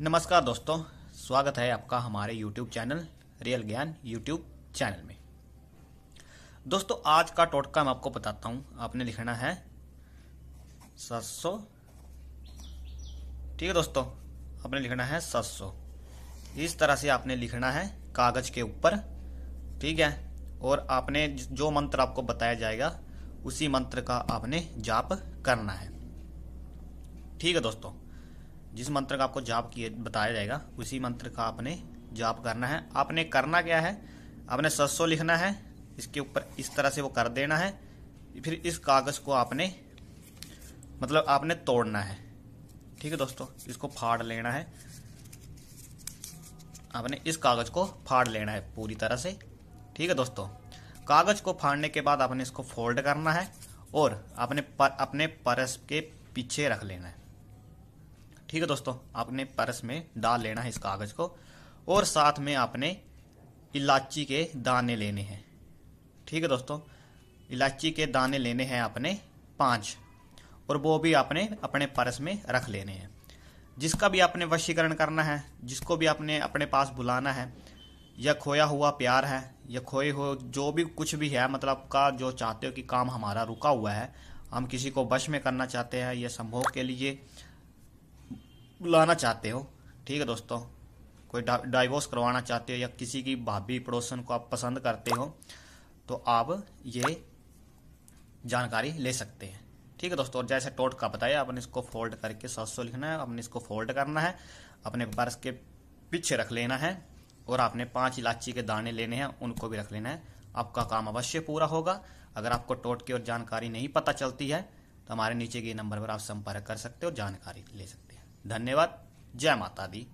नमस्कार दोस्तों, स्वागत है आपका हमारे YouTube channel real Gyan YouTube channel में। दोस्तों, आज का टोटका मैं आपको बताता हूँ। आपने लिखना है सरसों। ठीक है दोस्तों, आपने लिखना है सरसों। इस तरह से आपने लिखना है कागज़ के ऊपर। ठीक है, और आपने जो मंत्र आपको बताया जाएगा, उसी मंत्र का आपने जाप करना है। ठीक है दोस्तों जिस मंत्र का आपको जाप किए बताया जाएगा उसी मंत्र का आपने जाप करना है। आपने करना क्या है? आपने सस्सो लिखना है इसके ऊपर इस तरह से वो कर देना है फिर इस कागज़ को आपने मतलब आपने तोड़ना है। ठीक है दोस्तों? इसको फाड़ लेना है। आपने इस कागज़ को फाड़ लेना है पूरी तरह से। ठीक है दोस्तों? कागज़ को फाड़ने के बाद आपने इसको फोल्ड करना है और अपने पर, अपने परस के पीछे रख लेना है। ठीक है दोस्तों, आपने पर्स में डाल लेना है इस कागज़ को, और साथ में आपने इलायची के दाने लेने हैं। ठीक है दोस्तों, इलायची के दाने लेने हैं आपने पाँच, और वो भी आपने अपने पर्स में रख लेने हैं। जिसका भी आपने वशीकरण करना है, जिसको भी आपने अपने पास बुलाना है, या खोया हुआ प्यार है, या खोए हो जो भी कुछ भी है मतलब का जो चाहते हो कि काम हमारा रुका हुआ है, हम किसी को वश में करना चाहते हैं, या संभोग के लिए बुलाना चाहते हो? ठीक है दोस्तों। कोई डाइवोर्स करवाना चाहते हो या किसी की भाभी पड़ोसन को आप पसंद करते हो तो आप ये जानकारी ले सकते हैं। ठीक है दोस्तों, और जैसे टोट का बताया, आपने इसको फोल्ड करके सात सौ लिखना है, आपने इसको फोल्ड करना है, अपने पर्स के पीछे रख लेना है, और आपने पाँच इलायची के दाने लेने हैं, उनको भी रख लेना है। आपका काम अवश्य पूरा होगा। अगर आपको टोट की और जानकारी नहीं पता चलती है तो हमारे नीचे के नंबर पर आप संपर्क कर सकते हो जानकारी ले सकते हैं। धन्यवाद। जय माता दी।